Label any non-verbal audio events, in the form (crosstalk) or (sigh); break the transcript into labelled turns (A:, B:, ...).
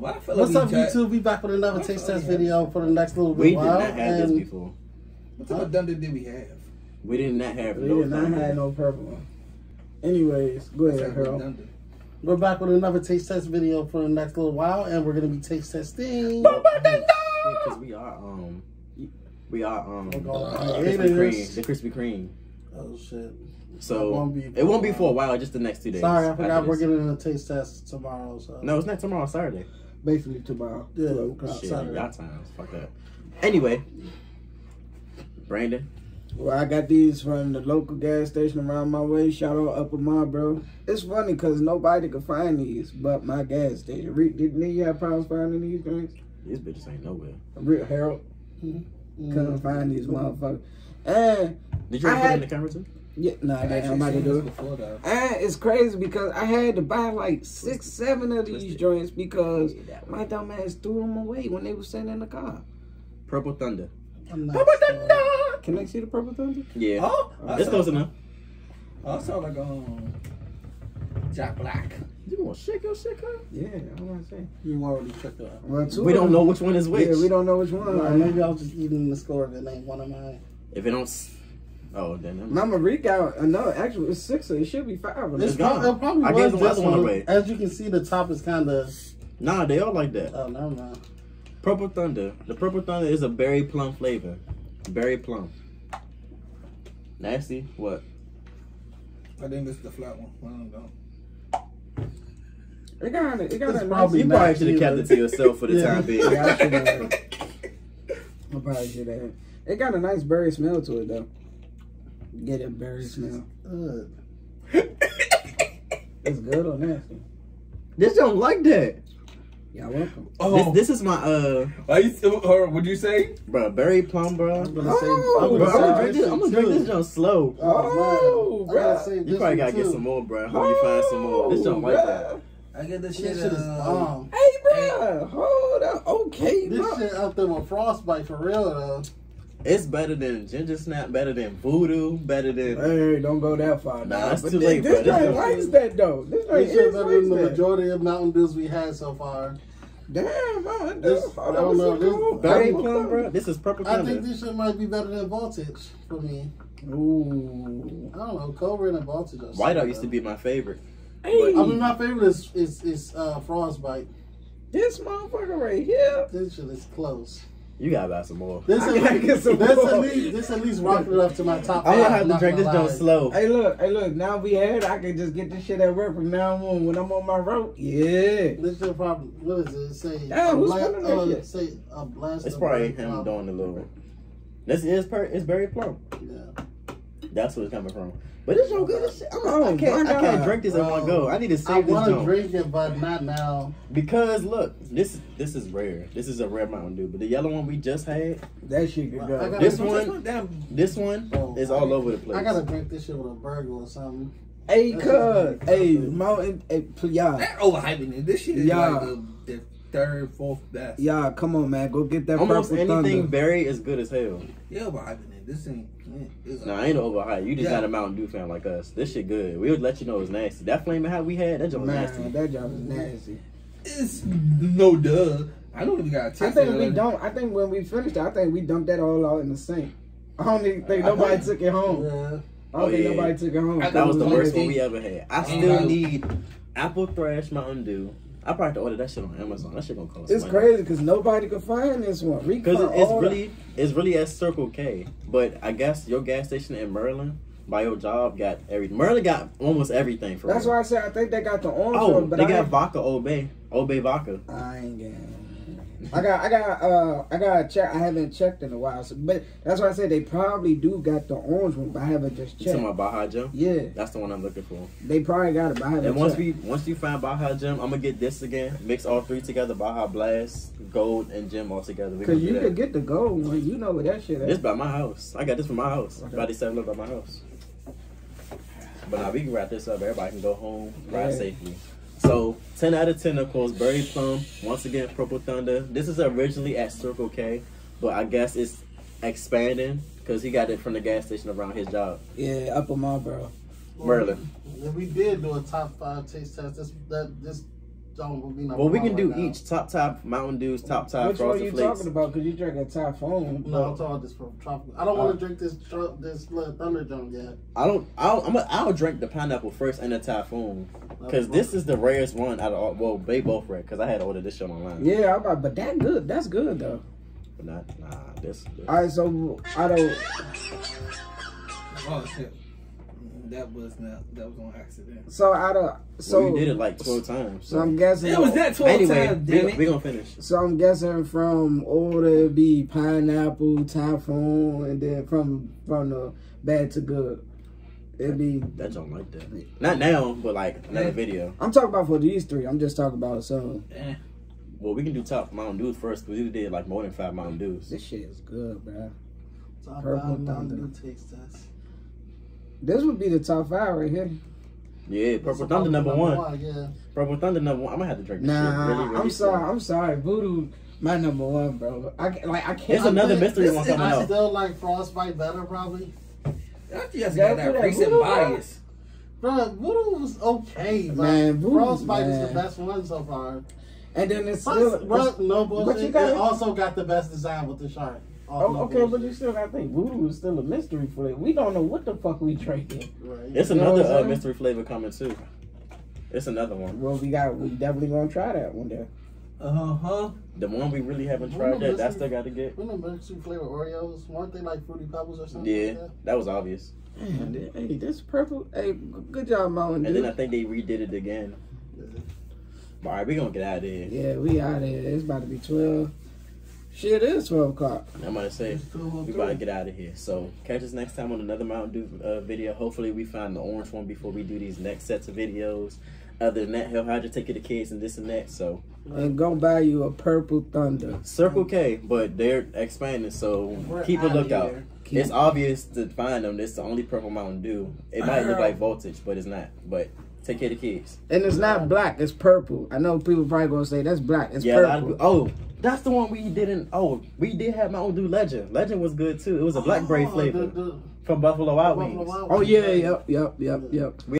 A: but I feel
B: What's
A: like
B: up,
A: we
B: YouTube? We back with another taste test
A: like-
B: video for the next little while.
C: We
B: bit
C: did not have this before.
A: What type of thunder did we have?
C: We did not have
D: We
C: no
D: did not have no purple one. Anyways, go ahead,
A: type
D: girl.
A: thunder?
B: we're back with another taste test video for the next little while, and we're gonna be taste testing.
C: because we are um we are um
B: We're
C: Krispy. Kreme, the Krispy Kreme.
B: Oh shit!
C: So
B: It won't be
C: it won't be
B: for a
C: while, just the next two days.
B: Sorry, I forgot we're
C: this.
B: getting a taste test tomorrow. So
C: No, it's not tomorrow. Saturday.
D: Basically tomorrow.
B: Yeah.
D: 12 o'clock.
C: Shit,
B: Saturday.
C: y'all times. Fuck that. Anyway, Brandon.
D: Well, I got these from the local gas station around my way. Shout out Upper Marlboro. It's funny because nobody could find these but my gas station. Rick, didn't you have problems finding these drinks?
C: These bitches ain't nowhere.
D: Rick Harold
B: Mm.
D: couldn't find these motherfuckers. And
C: Did you
D: I
C: ever put
D: had-
C: in the camera too?
D: Yeah, no, I
A: I
D: didn't.
A: actually
D: I'm about to do it.
A: before though.
D: And it's crazy because I had to buy like six, seven of these
C: Twisted.
D: joints because
C: Yeah,
D: my
C: one.
D: dumb ass threw them away when they were sitting in the car.
C: Purple Thunder.
B: I'm not
D: Purple
B: sure.
D: Thunder! Can I see the Purple Thunder?
C: Yeah.
A: Oh, I
C: It's
A: saw-
C: close enough.
A: I sound like um Jack Black.
C: You gonna shake your shit, huh?
D: Yeah, I want to say.
B: You already checked it out.
D: Well,
C: We don't know which one is which.
D: Yeah, we don't know which one.
B: Or maybe I was just eating the score if it ain't one of mine.
C: If it don't. S- Oh, then. I'm-
D: Mama Rick out. Uh, no, actually, it's six. So it should be five of
B: It's
D: them.
C: gone.
B: prob- it probably
C: I
B: was
C: gave the other one
B: one.
C: away.
B: As you can see, the top is kind of.
C: Nah, they all like that.
B: Oh, never mind.
C: Purple Thunder. The Purple Thunder is a berry plum flavor. Berry plum. Nasty? What?
A: I think this is the flat one. I don't know.
D: It got it. It got
B: It's
D: a
B: probably
C: You probably should have kept it to yourself for the
B: Yeah.
C: time being. (laughs)
D: Yeah, I should have. (laughs) I probably should have. It got a nice berry smell to it though. Get a berry smell.
B: Ugh. (laughs)
D: It's good or nasty.
C: This don't like that.
D: Y'all welcome.
A: Oh,
C: This, this is my uh,
A: Are you, or would you say?
C: bro, berry plum, bro.
B: I'm gonna say.
D: Oh,
B: I'm gonna
C: I'm gonna drink this.
B: shit
C: I'm gonna drink this junk slow.
D: Oh,
B: man. I gotta
D: bruh.
B: say
C: You probably gotta get some more, bro. Hope you find some more. This don't like that.
A: I get this
B: This
A: shit.
B: shit is
A: uh,
B: bomb.
D: Hey, bro. Hold up. Okay,
B: This
D: bro.
B: shit out there with frostbite for real though.
C: It's better than ginger snap, better than voodoo, better than.
D: Hey, don't go that far.
C: Nah,
D: dog.
C: it's too late,
D: This
C: bro. This
D: joint likes that though. This joint
B: This shit
D: is
B: better than the
D: that.
B: majority of Mountain Dews we had so far.
D: Damn, man.
B: This-
D: This,
B: I don't know, this-
C: Berry plum, bro. This is purple
B: I think this shit might be better than Voltage for me.
D: Ooh.
B: I don't know. Cobra and Voltage.
C: Whiteout used to be my favorite.
D: Hey,
B: I mean, my favorite is is, is uh, Frostbite.
D: this motherfucker right here.
B: This shit is close.
C: You gotta buy some more.
B: This
D: I (laughs)
B: at least,
D: some
B: this
D: more.
B: at least this at least rocking it up to my top.
C: I'm gonna have to drink this
B: gonna
C: slow.
D: Hey, look, hey, look. Now we had. I can just get this shit at work from now on when I'm on my road. Yeah.
B: This shit probably what is it? Say
D: Yeah,
B: a
D: who's
B: bla-
D: spelling that
B: uh,
D: shit?
B: say a blast.
C: It's
B: of
C: probably him
B: plum.
C: doing the little. This is per. It's berry plum.
B: Yeah.
C: That's where it's coming from. But it's so good as shit. I'm,
D: Oh,
C: I can't. I can't drink this in one
B: Bro,
C: go. I need to
B: I
C: save this
B: want to drink it, but not now.
C: Because look, this this is rare. This is a rare Mountain Dew. But the yellow one we just had,
D: That shit could
B: I
D: go.
C: this
A: This
C: one, this one
B: Oh,
C: is all over the place.
B: I gotta drink this shit with a burger or something.
D: Hey,
B: That's
D: cuz.
B: just-
D: Hey, mountain. Hey, pl- y'all.
A: That overhyping it. This shit is
D: Yeah.
A: like the, the third, fourth best.
D: Y'all, come on, man. Go get that
C: Almost
D: purple
C: anything
D: thunder.
C: berry is good as hell.
A: Yeah, overhyping it. This ain't. yeah,
C: Nah, I ain't overhyped. You just
A: Yeah.
C: not a Mountain Dew fan like us. This shit good. We'll let you know it's nasty. That flaming hot we had, that joint was nasty.
D: that job is nasty.
A: It's no duh. I don't even got to
D: I think we uh, don't. I think when we finished, it, I think we dumped that all out in the sink. I don't even think
A: I
D: nobody
A: think-
D: took it home.
B: Yeah.
D: I don't
C: Oh,
D: think
C: yeah.
D: nobody took it home.
A: I
C: That was the worst one we ever had. I still need apple thrash Mountain Dew. I probably have to order that shit on Amazon. That shit gonna cost.
D: It's
C: money.
D: crazy because nobody could find this one.
C: Because
D: found
C: it's
D: all
C: really it's really at Circle K. But I guess your gas station in Maryland by your job got everything. Maryland got almost everything for
D: That's
C: real.
D: why I said I think they got the orange
C: Oh,
D: one, but
C: they
D: I
C: got vodka Obey. Obey vodka.
D: I ain't getting. I got, I got, uh, I got to check. I haven't checked in a while, so, but that's why I said they probably do got the orange one, but I haven't just
C: You talking
D: checked.
C: about Baja Gym?
D: Yeah,
C: That's the one I'm looking for.
D: they probably got it, but
C: And once
D: checked.
C: we once you find Baja Gym, I'm gonna get this again. Mix all three together: Baja Blast, Gold, and Gym all together. We
D: Cause you
C: can
D: get the gold one, you know what that shit is.
C: This
D: is.
C: by my house. I got this from my house.
D: Okay.
C: By the seven by my house. But now we can wrap this up. Everybody can go home, ride
D: Yeah.
C: safely. So ten out of ten, of course. Berry Plum. Once again, Purple Thunder. This is originally at Circle K, but I guess it's expanding because he got it from the gas station around his job.
D: Yeah, up Upper Marlboro.
C: Merlin.
B: If we did do a top five taste test, this that this don't be number
C: Well, we can do
B: right now.
C: each top top Mountain Dews, top top
D: Which one
C: Frosted
D: you
C: Flakes.
D: talking about? Because you drink a Typhoon.
B: No, I'm talking this from tropical. I don't
C: Uh,
B: want to drink this tro- this Thunder Jump yet.
C: I don't. I'll, I'm. A, I'll drink the pineapple first and the typhoon because this is the rarest one out of all. Well, they both rare because I had to order this shit online.
D: Yeah, I'm about, but that good. That's good though.
C: But not. Nah. This. this.
D: All right, so I don't.
A: Oh shit. That was not. That was on accident.
D: So out of so
C: well, you did it like twelve times.
D: So I'm guessing.
A: It was that twelve
C: Anyway,
A: times.
C: we,
A: Damn it.
C: we gonna finish.
D: So I'm guessing from order it'd be pineapple, typhoon, and then from from the bad to good, it'd be.
C: That don't like that. Not now, but like another
A: Yeah.
C: video.
D: I'm talking about for these three. I'm just talking about so
A: Eh.
C: Well, we can do top Mountain Dews first because we did like more than five Mountain Dews.
D: this shit is good, bro.
B: Top
D: Purple
B: five Mountain
D: Thunder.
B: Dew taste test.
D: This would be the top five right here.
C: Yeah, Purple
B: It's
C: Thunder number one.
B: Yeah.
C: Purple Thunder number one. I'm gonna have to drink this
D: Nah,
C: shit. Really, really
D: I'm
C: slow.
D: sorry. I'm sorry. Voodoo, my number one, bro. I like I can't.
C: There's another
B: think
C: mystery
B: this
C: one
B: is-
C: coming
B: I
C: out.
B: still like Frostbite better, probably.
A: I just
D: Yeah,
A: got that
D: put that
A: recent
D: voodoo
A: bias.
B: Bro, Voodoo was okay, but
D: Man, Voodoo,
B: Frostbite is the best one so far.
D: And then it's
B: But,
D: still.
B: but no
D: but you
B: bullshit.
D: gotta-
B: it also got the best design with the shark. Oh,
D: Oh,
B: no
D: okay, but you still gotta think voodoo is still a mystery flavor. We don't know what the fuck we drinking.
B: Right.
C: It's
D: You
C: another uh, mystery flavor coming too. It's another one.
D: Well, we got we definitely gonna try that one day.
A: Uh huh.
C: The one we really haven't tried yet. That
B: mystery-
C: still got to get.
B: When the mystery flavor Oreos, weren't they like fruity pebbles or something?
C: Yeah,
B: Like that?
C: that was obvious.
D: Man, th- hey, this purple. Hey, good job, Mountain
C: And then I think they redid it again. All right, we gonna get out of here.
D: Yeah, we out of here. It's about to be twelve. Shit, it is twelve o'clock.
C: I'm gonna say
B: It's two oh
C: we
B: three.
C: about to get out of here. So catch us next time on another Mountain Dew uh, video. Hopefully we find the orange one before we do these next sets of videos. Other than that, Hell how'd you take you to kids and this and that. So
D: And go buy you a purple thunder.
C: Circle K, but they're expanding, so
B: We're
C: keep a lookout.
B: here.
C: It's obvious to find them. It's the only purple Mountain Dew. It might look like voltage, but it's not. But take care of the kids.
D: And it's not black. It's purple. I know people probably gonna say that's black. It's
C: yeah, a lot of
D: purple.
C: people- oh, that's the one we didn't. Oh, we did have Mountain Dew Legend. Legend was good too. It was a blackberry
B: Oh,
C: flavor
B: the- the-
C: from Buffalo Wild
B: Buffalo
C: Wings.
D: Oh yeah,
B: right.
D: yep, yep, yep, yep.